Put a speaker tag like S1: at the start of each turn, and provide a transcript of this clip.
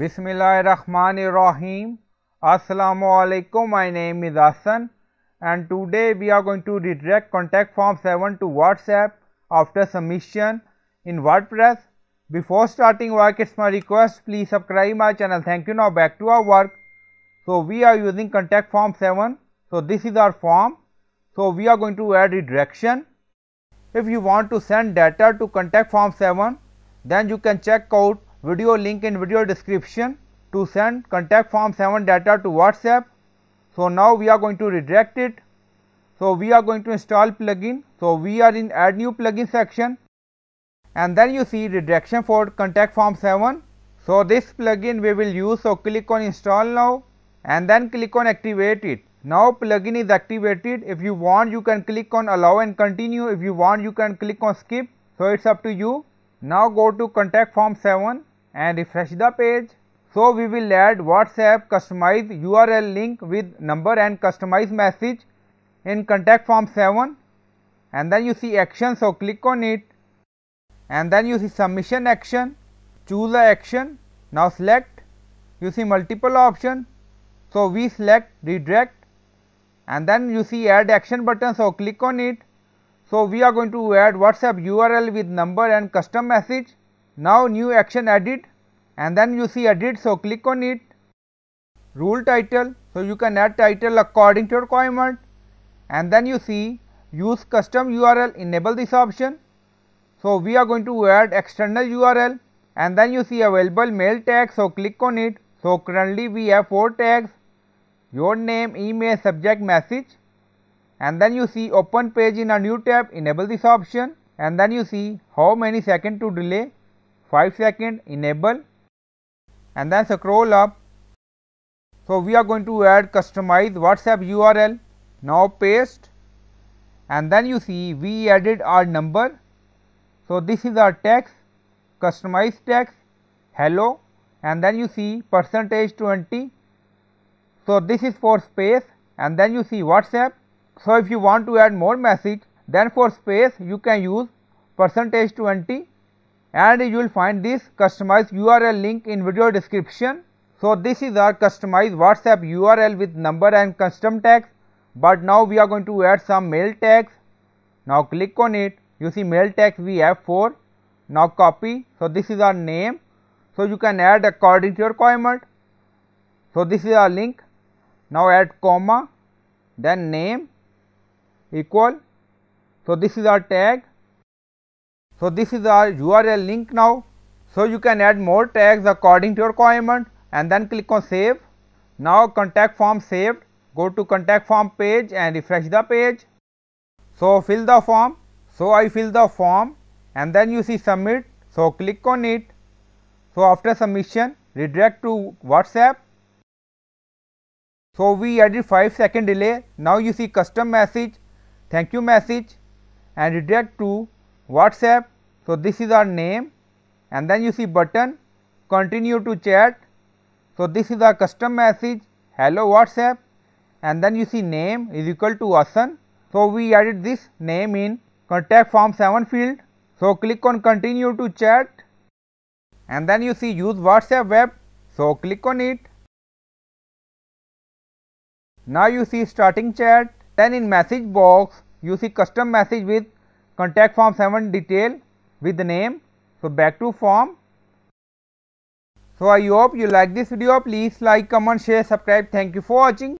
S1: Bismillahirrahmanirrahim. Assalamu alaikum. My name is Hassan and today we are going to redirect contact form 7 to WhatsApp after submission in WordPress. Before starting work, it's my request please subscribe my channel. Thank you. Now back to our work. So we are using contact form 7. So this is our form. So we are going to add redirection. If you want to send data to contact form 7, then you can check out video link in video description to send contact form 7 data to WhatsApp. So now we are going to redirect it. So we are going to install plugin. So we are in add new plugin section and then you see redirection for contact form 7. So this plugin we will use. So click on install now and then click on activate it. Now plugin is activated. If you want you can click on allow and continue. If you want you can click on skip. So it's up to you. Now go to contact form 7 and refresh the page. So we will add WhatsApp customized URL link with number and customized message in contact form 7 and then you see action so click on it. And then you see submission action. Choose the action. Now select. You see multiple option. So we select redirect. And then you see add action button so click on it so we are going to add whatsapp url with number and custom message. Now new action added and then you see edit so click on it. Rule title so you can add title according to your requirement. And then you see use custom url enable this option. So we are going to add external url and then you see available mail tag so click on it. So currently we have four tags. Your name email subject message and then you see open page in a new tab enable this option and then you see how many second to delay 5 second enable and then scroll up. So we are going to add customize WhatsApp URL. Now paste and then you see we added our number. So this is our text, customize text, hello and then you see percentage 20. So this is for space and then you see WhatsApp. So if you want to add more message then for space you can use percentage 20 and you will find this customized URL link in video description. So this is our customized WhatsApp URL with number and custom tags, but now we are going to add some mail tags. Now click on it, you see mail tags we have 4. Now copy, so this is our name, so you can add according to your requirement. So this is our link, now add comma, then name equal, so this is our tag so this is our URL link now. So you can add more tags according to your requirement and then click on save. Now contact form saved. Go to contact form page and refresh the page. So fill the form. So I fill the form and then you see submit. So click on it. So after submission redirect to WhatsApp. So we added 5 second delay. Now you see custom message, thank you message and redirect to WhatsApp. So, this is our name and then you see button continue to chat. So, this is our custom message hello WhatsApp and then you see name is equal to Hassan. So, we added this name in contact form 7 field. So, click on continue to chat and then you see use WhatsApp web. So, click on it. Now, you see starting chat then in message box you see custom message with contact form 7 detail with the name. So, back to form. So, I hope you like this video. Please like, comment, share, subscribe. Thank you for watching.